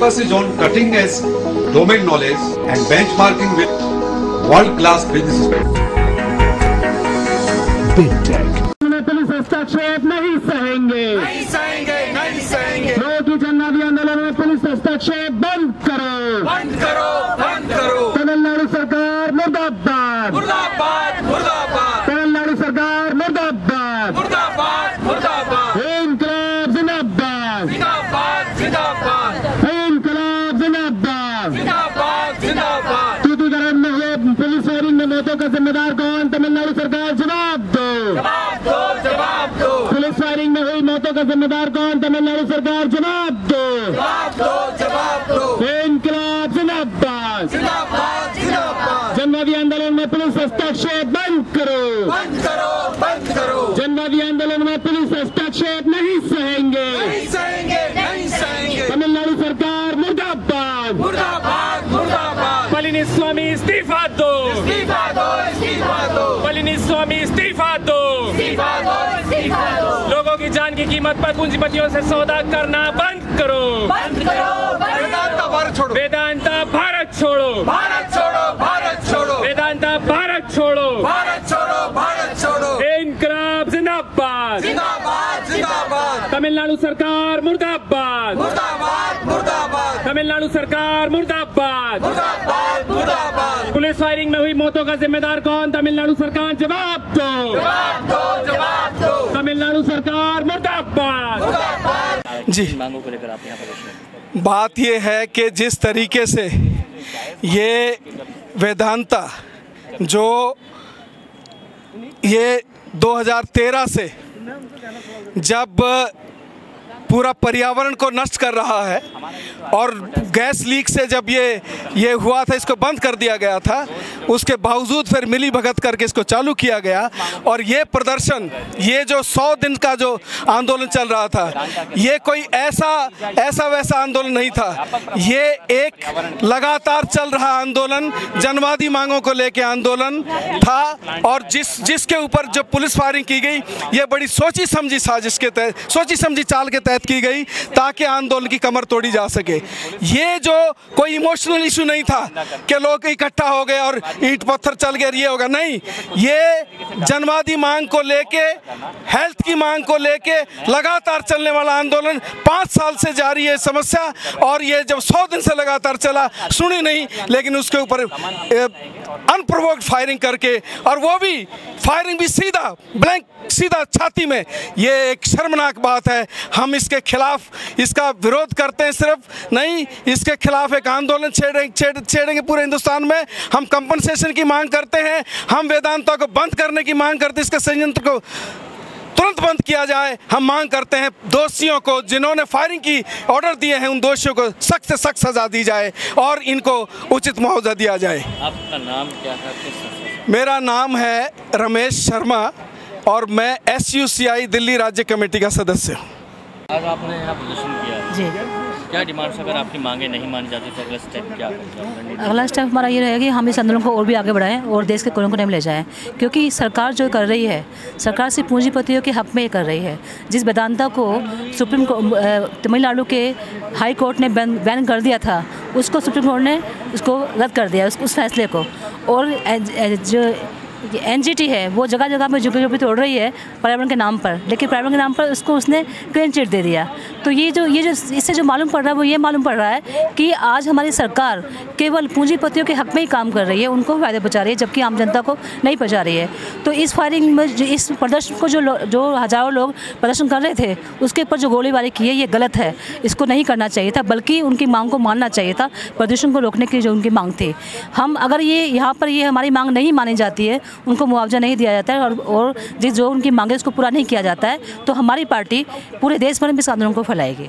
focus is on cutting edge domain knowledge and benchmarking with world class businesses. Big Tech. Police हस्तक्षेप नहीं सहेंगे नहीं सहेंगे नहीं सहेंगे रोटी जन्नादी आंदोलन में पुलिस हस्तक्षेप बंद करो बंद करो बंद करो तमिलनाडु सरकार मुर्दाबाद मुर्दाबाद मुर्दाबाद इनकलाब जिंदाबाद जिंदाबाद जिंदाबाद इनकलाब जिंदाबाद जिंदाबाद जिंदाबाद तूतूकरण में हुए पुलिस फायरिंग में मौतों का जिम्मेदार कौन तमिलनाडु सरकार जवाब दो जवाब दो। पुलिस फायरिंग में हुई मौतों का जिम्मेदार कौन? तमिलनाडु सरकार जवाब दो। जवाब दो जवाब दो। इनकलाब जिंदाबाद। जिंदाबाद जिंदाबाद। जनवादी आंदोलन में पुलिस हस्तक्षेप बंद करो। बंद करो बंद करो। जनवादी आंदोलन में पुलिस हस्तक्षेप नहीं सहेंगे। नहीं सहेंगे स्वामी इस्तीफा दो इस्तीफा पलिनी स्वामी इस्तीफा दो लोगों की जान की कीमत पर पूंजीपतियों से सौदा करना बंद करो बंद करो। वेदांता भारत छोड़ो। वेदांता भारत छोड़ो। भारत छोड़ो भारत छोड़ो। वेदांता भारत छोड़ो। भारत छोड़ो भारत छोड़ो। इनकलाब जिंदाबाद। जिंदाबाद जिंदाबाद। तमिलनाडु सरकार मुर्दाबाद। मुर्दाबाद। तमिलनाडु सरकार मुर्दाबाद। मुर्दाबाद मुर्दाबाद। पुलिस फायरिंग में हुई मौतों का जिम्मेदार कौन? तमिलनाडु सरकार जवाब दो। जवाब दो जवाब दो। तमिलनाडु सरकार मुर्दाबाद। मुर्दाबाद। जी। मांगों को लेकर आप यहाँ प्रदर्शन बात ये है कि जिस तरीके से ये वेदांता जो ये 2013 से जब पूरा पर्यावरण को नष्ट कर रहा है। और गैस लीक से जब ये ये हुआ था, इसको बंद कर दिया गया था, उसके बावजूद फिर मिली भगत करके इसको चालू किया गया। और ये प्रदर्शन, ये जो सौ दिन का जो आंदोलन चल रहा था, ये कोई ऐसा ऐसा वैसा आंदोलन नहीं था। ये एक लगातार चल रहा आंदोलन, जनवादी मांगों को लेके आंदोलन था। और जिस, जिसके ऊपर जो पुलिस फायरिंग की गई, ये बड़ी सोची समझी साजिश के तहत, सोची समझी चाल के तहत की गई ताकि आंदोलन की कमर तोड़ी जा सके। ये जो कोई इमोशनल इशू नहीं था कि लोग इकट्ठा हो गए और ईंट पत्थर चल गए ये होगा। नहीं, ये जनवादी मांग को लेके हेल्थ की मांग को लेके लगातार चलने वाला आंदोलन पाँच साल से जारी है समस्या और ये जब सौ दिन से लगातार चला, सुनी नहीं, लेकिन उसके ऊपर अनप्रोवोक्ड फायरिंग करके और वो भी फायरिंग भी सीधा ब्लैंक सीधा छाती में, ये एक शर्मनाक बात है। हम इसके खिलाफ इसका विरोध करते हैं सिर्फ़ नहीं इसके खिलाफ एक आंदोलन छेड़े छेड़ छेड़ेंगे पूरे हिंदुस्तान में। हम कंपनसेशन की मांग करते हैं हम वेदांता को बंद करने की मांग करते हैं इसके संयंत्र को तुरंत बंद किया जाए। हम मांग करते हैं दोषियों को जिन्होंने फायरिंग की ऑर्डर दिए हैं उन दोषियों को सख्त से सख्त सजा दी जाए और इनको उचित मुआवजा दिया जाए। आपका नाम क्या है? मेरा नाम है रमेश शर्मा और मैं एसयूसीआई दिल्ली राज्य कमेटी का सदस्य हूँ। आज आपने यहाँ प्रदर्शन किया जी। क्या डिमांड्स अगर आपकी मांगे नहीं मानी जाती तो अगला स्टेप क्या होगा अगला स्टेप हमारा ये रहेगा कि हम इस आंदोलन को और भी आगे बढ़ाएँ और देश के कोने कोने में ले जाएँ। क्योंकि सरकार जो कर रही है सरकार सिर्फ़ पूंजीपतियों के हक में ये कर रही है। जिस वेदांता को सुप्रीम को- तमिलनाडु के हाई कोर्ट ने बैन बैन कर दिया था उसको सुप्रीम कोर्ट ने उसको रद्द कर दिया उस, उस फैसले को। और एज- एज- जो एन है, वो जगह जगह में झुकी तोड़ रही है पर्यावरण के नाम पर। लेकिन पर्यावरण के नाम पर उसको उसने क्लीन चिट दे दिया। तो ये जो ये जो, इससे जो मालूम पड़ रहा है, वो ये मालूम पड़ रहा है कि आज हमारी सरकार केवल पूंजीपतियों के हक में ही काम कर रही है, उनको फ़ायदे पहुँचा रही है, जबकि आम जनता को नहीं पहुँचा रही है। तो इस फायरिंग में इस प्रदर्शन को जो जो हज़ारों लोग प्रदर्शन कर रहे थे, उसके ऊपर जो गोलीबारी की है, ये गलत है। इसको नहीं करना चाहिए था, बल्कि उनकी मांग को मानना चाहिए था, प्रदूषण को रोकने की जो उनकी मांग थी। हम, अगर ये, यहाँ पर ये हमारी मांग नहीं मानी जाती है उनको मुआवजा नहीं दिया जाता है और और जिस जो उनकी मांगे उसको पूरा नहीं किया जाता है तो हमारी पार्टी पूरे देश भर में इस आंदोलन को फैलाएगी।